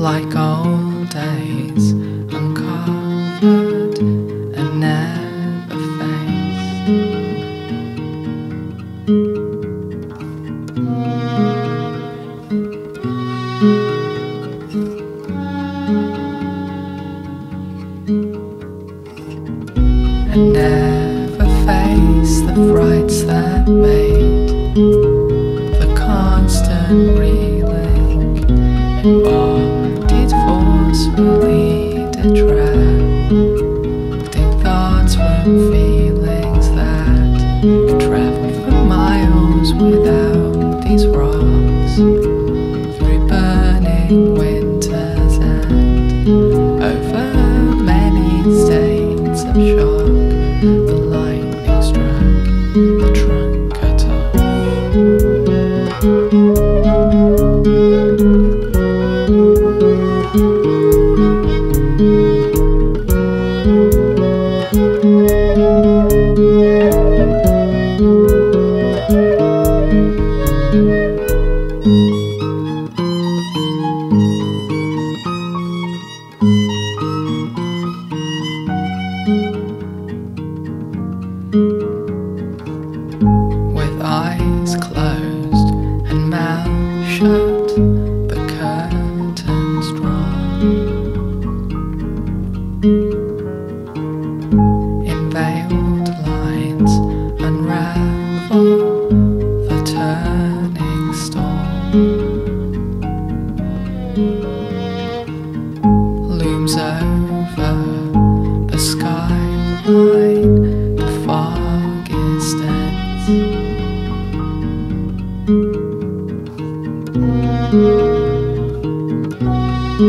Like old days, uncovered and never faced. and never face the frights that made detracting thoughts from feelings that travel for miles without these rocks through burning winters and over many states of shock. The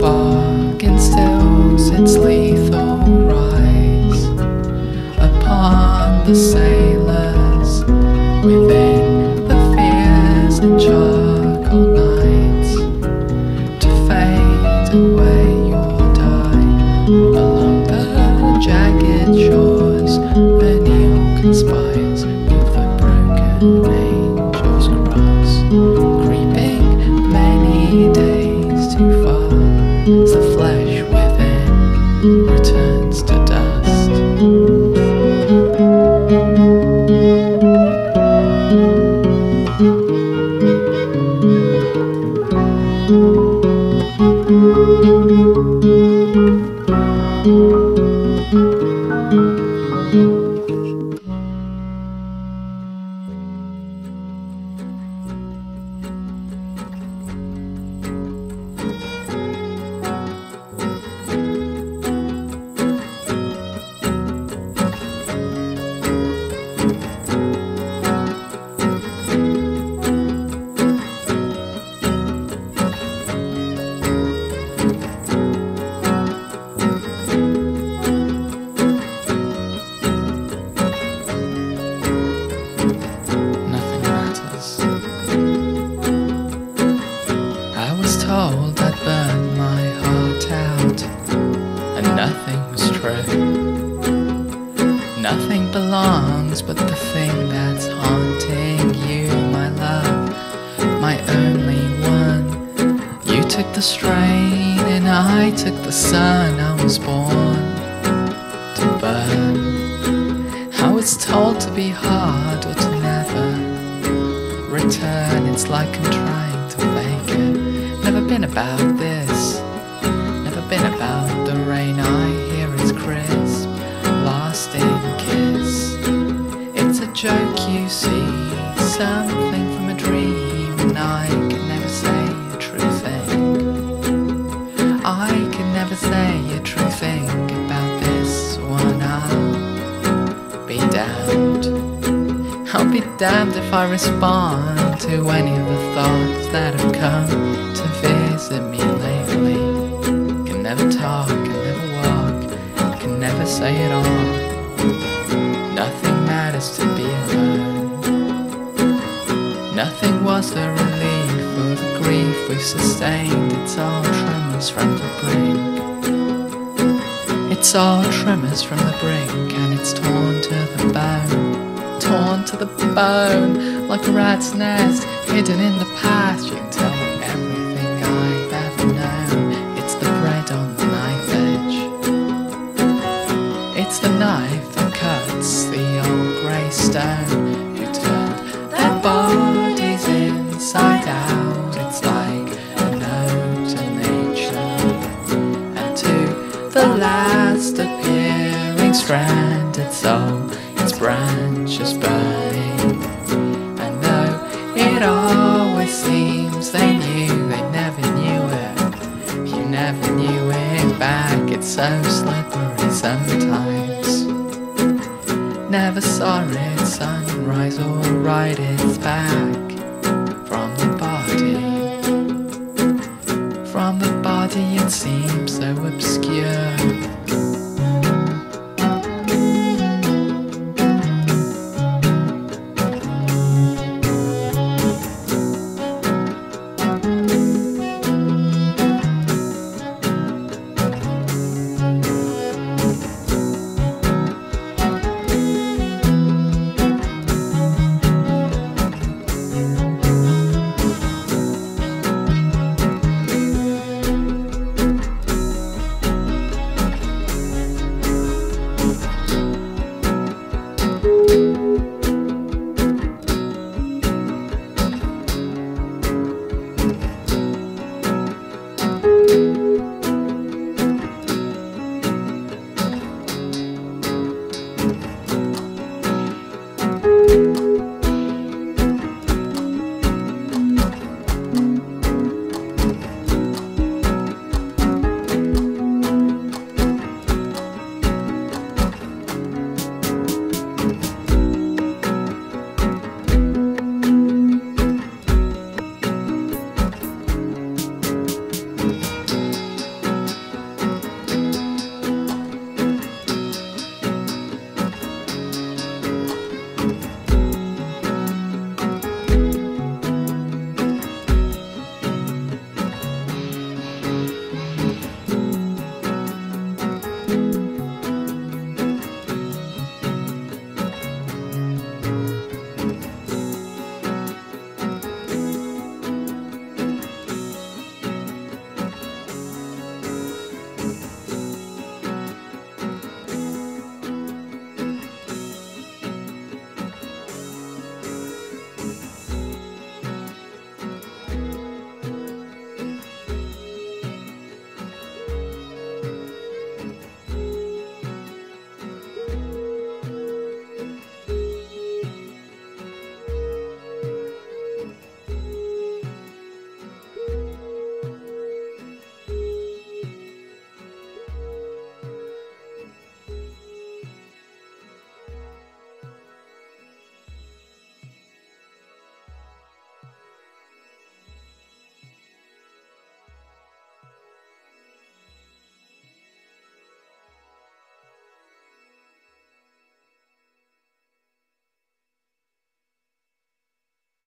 fog instills its lethal rise upon the sailors within the fears and charcoal Nothing Nothing belongs but the thing that's haunting you, my love, my only one. You took the strain, and I took the sun. I was born to burn. How it's told to be hard or to never return. It's like I'm trying to fake it. Never been about this. Never been about damned if I respond to any of the thoughts that have come to visit me lately. Can never talk, can never walk, can never say it all. Nothing matters to be alone. Nothing was the relief for the grief we sustained. It's all tremors from the brink. It's all tremors from the brink, and it's torn to the bone. Torn to the bone, like a rat's nest, hidden in the past. You tell me everything I've ever known. It's the bread on the knife edge. It's the knife that cuts the old grey stone. Who turned their bodies inside out. It's like a note to nature and to the last appearing stranded soul, branches burning. And though it always seems they knew, they never knew it. You never knew it back, it's so slippery sometimes. Never saw it sunrise or ride its back from the body. From the body, it seems so obscure.